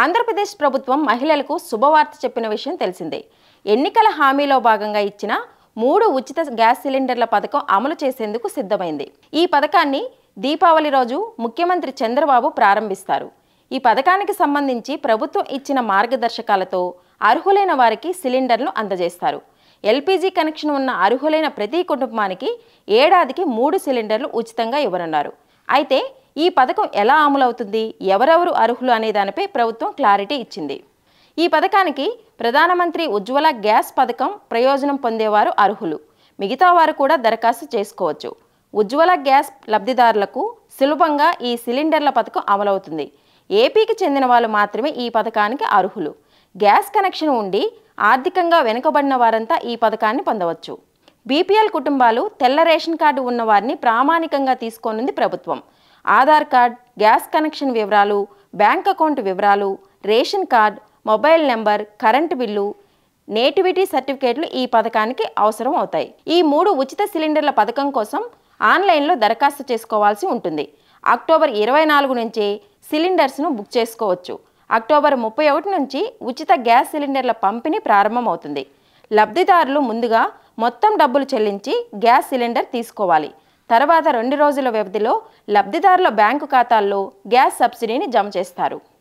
ఆంధ్రప్రదేశ్ ప్రభుత్వం మహిళలకు శుభవార్త చెప్పిన విషయం తెలిసిందే. ఎన్నికల హామీలో భాగంగా ఇచ్చిన మూడు ఉచిత గ్యాస్ సిలిండర్ల పథకం అమలు చేసేందుకు సిద్ధమైంది. ఈ పథకాన్ని దీపావళి రోజు ముఖ్యమంత్రి చంద్రబాబు ప్రారంభిస్తారు. ఈ పథకానికి సంబంధించి ప్రభుత్వం ఇచ్చిన మార్గదర్శకాలతో అర్హులైన వారికి సిలిండర్లు అందజేస్తారు. ఎల్పీజీ కనెక్షన్ ఉన్న అర్హులైన ప్రతి కుటుంబానికి ఏడాదికి మూడు సిలిండర్లు ఉచితంగా ఇవ్వనున్నారు. అయితే ఈ పథకం ఎలా అమలవుతుంది? ఎవరెవరు అర్హులు అనే దానిపై ప్రభుత్వం క్లారిటీ ఇచ్చింది. ఈ పథకానికి ప్రధానమంత్రి ఉజ్వల గ్యాస్ పథకం ప్రయోజనం పొందేవారు అర్హులు. మిగతా వారు కూడా దరఖాస్తు చేసుకోవచ్చు. ఉజ్వల గ్యాస్ లబ్ధిదారులకు సులభంగా ఈ సిలిండర్ల పథకం అమలవుతుంది. ఏపీకి చెందిన వాళ్ళు మాత్రమే ఈ పథకానికి అర్హులు. గ్యాస్ కనెక్షన్ ఉండి ఆర్థికంగా వెనుకబడిన వారంతా ఈ పథకాన్ని పొందవచ్చు. బీపీఎల్ కుటుంబాలు తెల్ల రేషన్ కార్డు ఉన్నవారిని ప్రామాణికంగా తీసుకోనుంది ప్రభుత్వం. ఆధార్ కార్డ్ గ్యాస్ కనెక్షన్ వివరాలు బ్యాంక్ అకౌంట్ వివరాలు ration card mobile number current bill nativity సర్టిఫికేట్లు ఈ పథకానికి అవసరం అవుతాయి. ఈ మూడు ఉచిత సిలిండర్ల పథకం కోసం ఆన్లైన్లో దరఖాస్తు చేసుకోవాల్సి ఉంటుంది. అక్టోబర్ ఇరవై నాలుగు నుంచి సిలిండర్స్ను బుక్ చేసుకోవచ్చు. అక్టోబర్ ముప్పై ఒకటి నుంచి ఉచిత గ్యాస్ సిలిండర్ల పంపిణీ ప్రారంభమవుతుంది. లబ్ధిదారులు ముందుగా మొత్తం డబ్బులు చెల్లించి గ్యాస్ సిలిండర్ తీసుకోవాలి. తర్వాత రెండు రోజుల వ్యవధిలో లబ్ధిదారుల బ్యాంకు ఖాతాల్లో గ్యాస్ సబ్సిడీని జమ చేస్తారు.